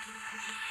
Battling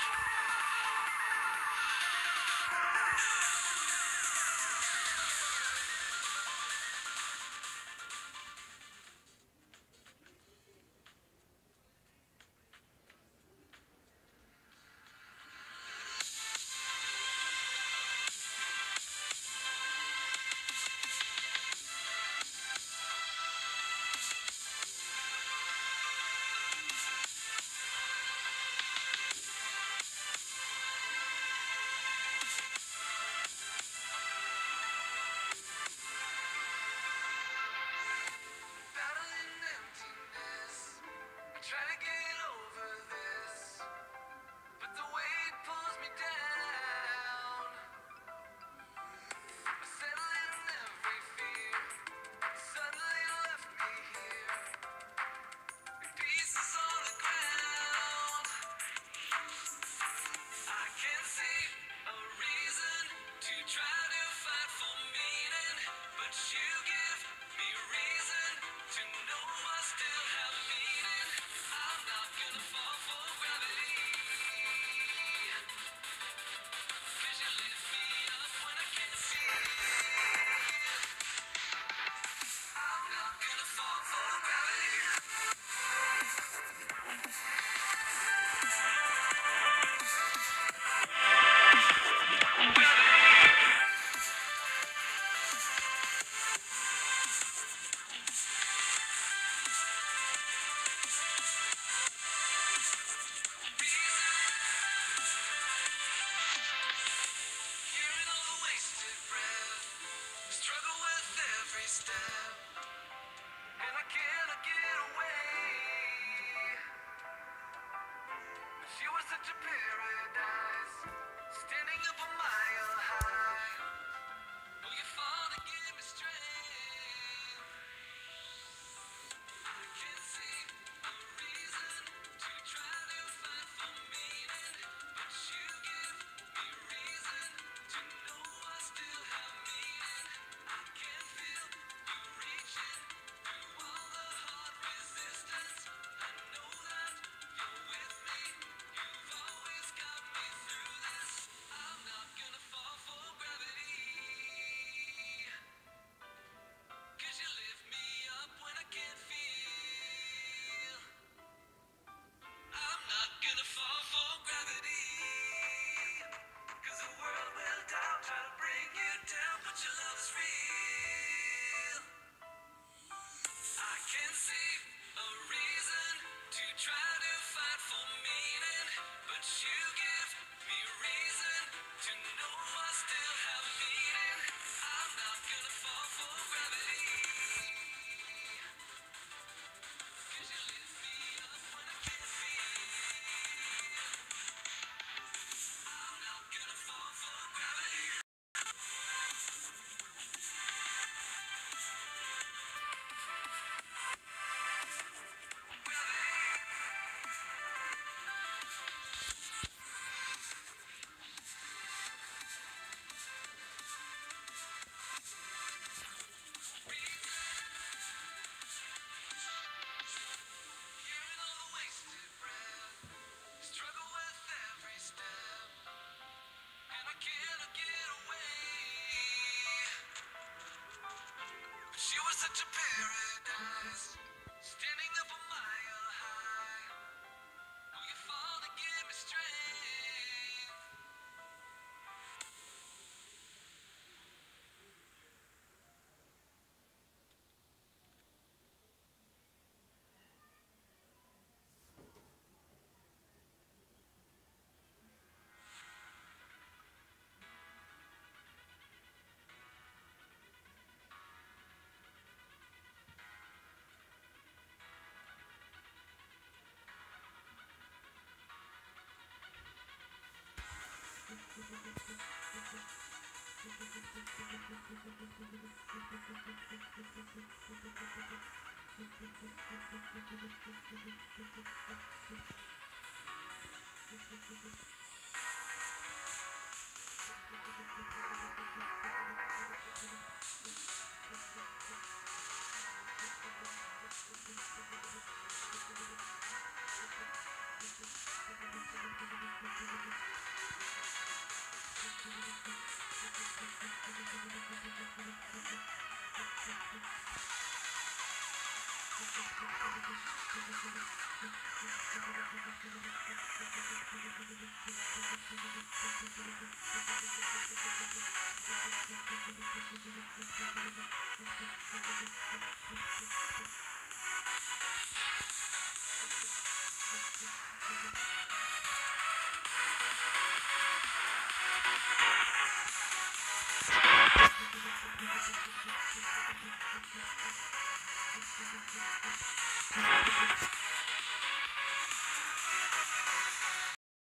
a paradise,